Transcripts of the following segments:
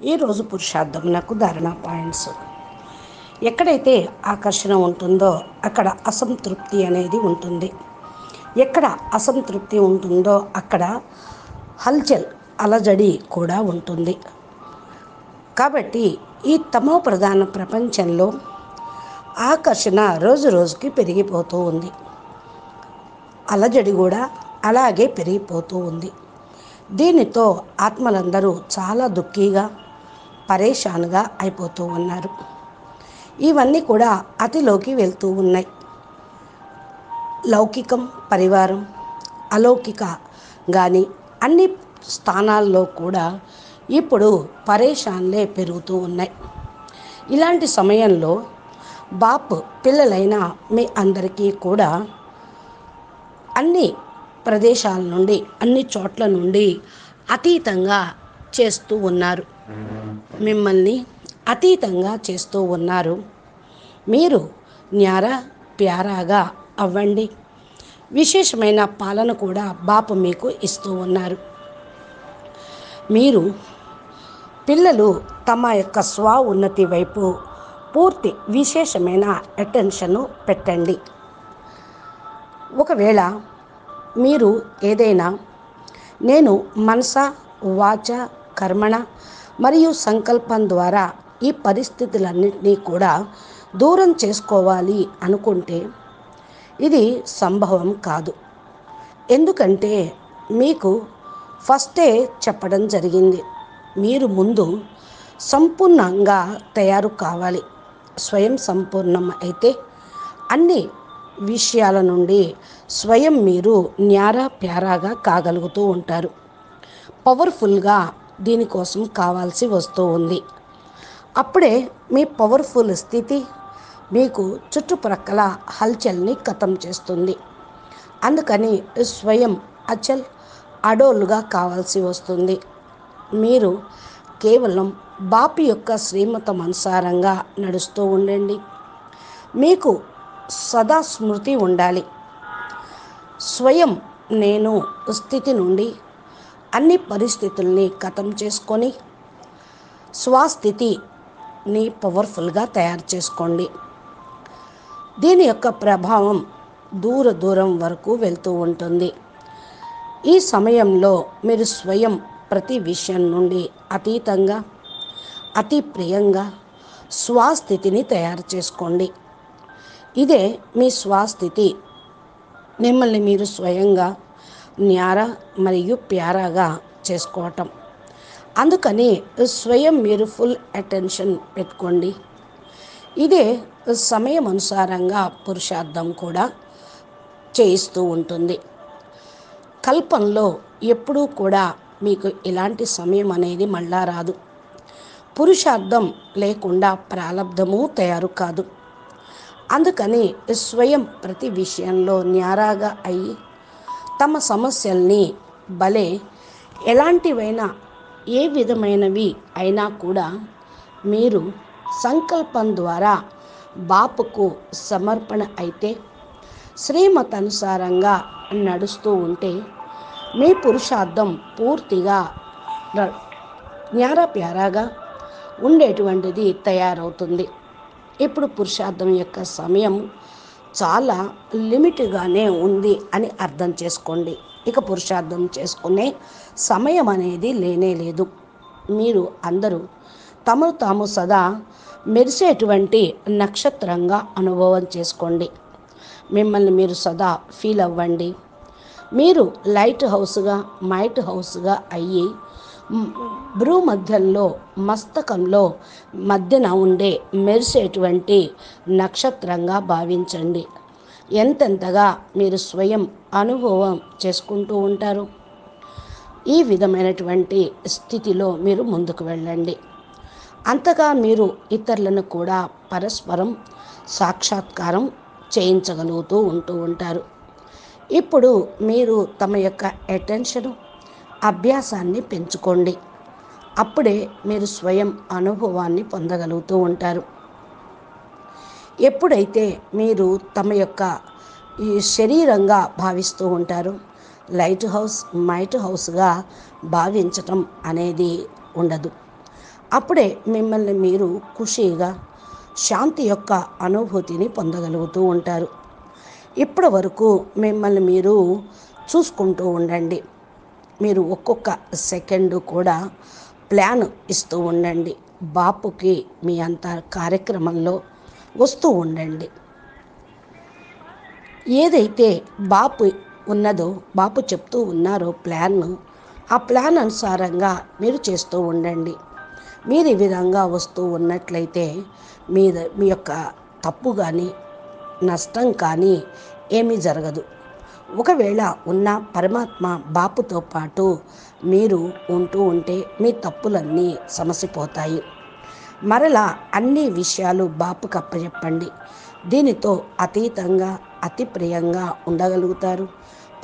ఈరోజు పురుషార్థమునకు ధారణ పాయింట్స్. ఎక్కడైతే ఆకర్షణ ఉంటుందో అక్కడ అసంతృప్తి అనేది ఉంటుంది. ఎక్కడ అసంతృప్తి ఉంటుందో అక్కడ హల్చల్ అలజడి కూడా ఉంటుంది. కాబట్టి ఈ తమో ప్రధాన ప్రపంచంలో ఆకర్షణ రోజు రోజుకి పెరిగిపోతూ ఉంది. అలజడి కూడా అలాగే పెరిగిపోతూ ఉంది. దీనితో ఆత్మలందరూ చాలా దుఃఖీగా పరేషాన్గా అయిపోతూ ఉన్నారు. ఇవన్నీ కూడా అతిలోకి వెళ్తూ ఉన్నాయి. లౌకికం పరివారం అలౌకిక కానీ అన్ని స్థానాల్లో కూడా ఇప్పుడు పరేషాన్లే పెరుగుతూ ఉన్నాయి. ఇలాంటి సమయంలో బాప్ పిల్లలైన మీ అందరికీ కూడా అన్ని ప్రదేశాల నుండి అన్ని చోట్ల నుండి అతీతంగా చేస్తూ ఉన్నారు. మిమ్మల్ని అతీతంగా చేస్తూ ఉన్నారు. మీరు న్యార ప్యారాగా అవ్వండి. విశేషమైన పాలన కూడా బాపు మీకు ఇస్తూ ఉన్నారు. మీరు పిల్లలు తమ యొక్క స్వ ఉన్నతి వైపు పూర్తి విశేషమైన అటెన్షన్ పెట్టండి. ఒకవేళ మీరు ఏదైనా నేను మనస వాచ కర్మణ మరియు సంకల్పం ద్వారా ఈ పరిస్థితులన్నింటినీ కూడా దూరం చేసుకోవాలి అనుకుంటే ఇది సంభవం కాదు. ఎందుకంటే మీకు ఫస్టే చెప్పడం జరిగింది. మీరు ముందు సంపూర్ణంగా తయారు కావాలి. స్వయం సంపూర్ణం అయితే అన్ని విషయాల నుండి స్వయం మీరు న్యారా ప్యారాగా కాగలుగుతూ ఉంటారు. పవర్ఫుల్గా దీనికోసం కావాల్సి వస్తూ ఉంది. అప్పుడే మీ పవర్ఫుల్ స్థితి మీకు చుట్టుప్రక్కల హల్చల్ని కథం చేస్తుంది. అందుకని స్వయం అచల్ అడోలుగా కావాల్సి వస్తుంది. మీరు కేవలం బాపి యొక్క శ్రీమతం అనుసారంగా నడుస్తూ ఉండండి. మీకు సదా స్మృతి ఉండాలి. స్వయం నేను స్థితి నుండి అన్ని పరిస్థితుల్ని కథం చేసుకొని స్వస్థితిని పవర్ఫుల్గా తయారు చేసుకోండి. దీని యొక్క ప్రభావం దూర దూరం వరకు వెళ్తూ ఉంటుంది. ఈ సమయంలో మీరు స్వయం ప్రతి విషయం నుండి అతీతంగా అతి ప్రియంగా స్వస్థితిని తయారు చేసుకోండి. ఇదే మీ స్వాస్థితి. మిమ్మల్ని మీరు స్వయంగా న్యారా మరియు ప్యారాగా చేసుకోవటం. అందుకని స్వయం మీరు ఫుల్ అటెన్షన్ పెట్టుకోండి. ఇదే సమయం అనుసారంగా పురుషార్థం కూడా చేయిస్తూ ఉంటుంది. కల్పంలో ఎప్పుడూ కూడా మీకు ఇలాంటి సమయం అనేది మళ్ళా రాదు. పురుషార్థం లేకుండా ప్రారంధము తయారు కాదు. అందుకని స్వయం ప్రతి విషయంలో న్యారాగా అయి తమ సమస్యల్ని భలే ఎలాంటివైనా ఏ విధమైనవి అయినా కూడా మీరు సంకల్పం ద్వారా బాపుకు సమర్పణ అయితే శ్రీమతానుసారంగా నడుస్తూ ఉంటే మీ పురుషార్థం పూర్తిగా న్యారప్యారాగా ఉండేటువంటిది తయారవుతుంది. ఇప్పుడు పురుషార్థం యొక్క సమయం చాలా లిమిట్గానే ఉంది అని అర్థం చేసుకోండి. ఇక పురుషార్థం చేసుకునే సమయం అనేది లేనే లేదు. మీరు అందరూ తమను తాము సదా మెరిసేటువంటి నక్షత్రంగా అనుభవం చేసుకోండి. మిమ్మల్ని మీరు సదా ఫీల్ అవ్వండి. మీరు లైట్ హౌస్గా మైట్ హౌస్గా అయ్యి భ్రూమధ్యంలో మస్తకంలో మధ్యన ఉండే మెరిసేటువంటి నక్షత్రంగా భావించండి. ఎంతెంతగా మీరు స్వయం అనుభవం చేసుకుంటూ ఉంటారు. ఈ విధమైనటువంటి స్థితిలో మీరు ముందుకు వెళ్ళండి. అంతగా మీరు ఇతరులను కూడా పరస్పరం సాక్షాత్కారం చేయించగలుగుతూ ఉంటూ ఉంటారు. ఇప్పుడు మీరు తమ యొక్క అటెన్షను అభ్యాసాన్ని పెంచుకోండి. అప్పుడే మీరు స్వయం అనుభవాన్ని పొందగలుగుతూ ఉంటారు. ఎప్పుడైతే మీరు తమ యొక్క ఈ శరీరంగా భావిస్తూ ఉంటారు లైట్ హౌస్ మైట్ హౌస్గా భావించటం అనేది ఉండదు. అప్పుడే మిమ్మల్ని మీరు ఖుషీగా శాంతి యొక్క అనుభూతిని పొందగలుగుతూ ఉంటారు. ఇప్పటి వరకు మిమ్మల్ని మీరు చూసుకుంటూ ఉండండి. మీరు ఒక్కొక్క సెకండ్ కూడా ప్లాన్ ఇస్తూ ఉండండి. బాపుకి మీ అంత కార్యక్రమంలో వస్తూ ఉండండి. ఏదైతే బాపు ఉన్నదో బాపు చెప్తూ ఉన్నారో ప్లాన్ ఆ ప్లాన్ అనుసారంగా మీరు చేస్తూ ఉండండి. మీరు ఈ విధంగా వస్తూ ఉన్నట్లయితే మీ మీ యొక్క తప్పు కానీ నష్టం కానీ ఏమీ జరగదు. ఒకవేళ ఉన్న పరమాత్మ బాపుతో పాటు మీరు ఉంటూ ఉంటే మీ తప్పులన్నీ సమసిపోతాయి. మరలా అన్ని విషయాలు బాపుకు అప్పచెప్పండి. దీనితో అతీతంగా అతి ప్రియంగా ఉండగలుగుతారు.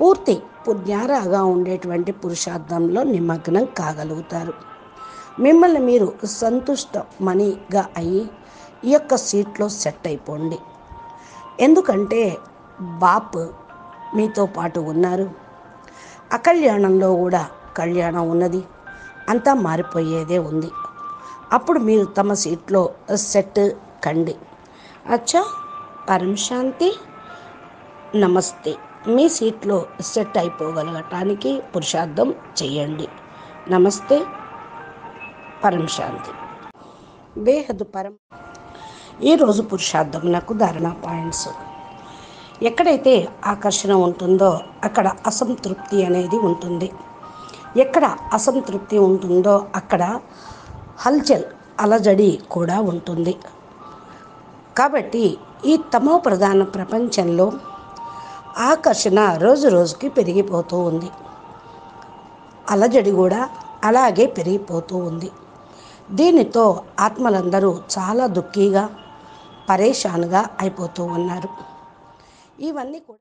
పూర్తి పుణ్యారాగా ఉండేటువంటి పురుషార్థంలో నిమగ్నం కాగలుగుతారు. మిమ్మల్ని మీరు సంతుష్టమణిగా అయ్యి ఈ యొక్క సీట్లో సెట్ అయిపోండి. ఎందుకంటే బాప్ మీతో పాటు ఉన్నారు. అకళ్యాణంలో కూడా కళ్యాణం ఉన్నది. అంతా మారిపోయేదే ఉంది. అప్పుడు మీరు తమ సీట్లో సెట్ కండి. అచ్చా పరం శాంతి. నమస్తే. మీ సీట్లో సెట్ అయిపోగలగటానికి పురుషార్థం చేయండి నమస్తే పరం శాంతి. బేహద్ పరం. ఈరోజు పురుషార్థం నాకు ధారణ పాయింట్స్. ఎక్కడైతే ఆకర్షణ ఉంటుందో అక్కడ అసంతృప్తి అనేది ఉంటుంది. ఎక్కడ అసంతృప్తి ఉంటుందో అక్కడ హల్చల్ అలజడి కూడా ఉంటుంది. కాబట్టి ఈ తమో ప్రధాన ప్రపంచంలో ఆకర్షణ రోజు రోజుకి పెరిగిపోతూ ఉంది. అలజడి కూడా అలాగే పెరిగిపోతూ ఉంది. దీనితో ఆత్మలందరూ చాలా దుఃఖీగా పరేషాన్గా అయిపోతూ ఉన్నారు. ఇవన్నీ కూడా